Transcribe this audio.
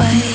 Wait,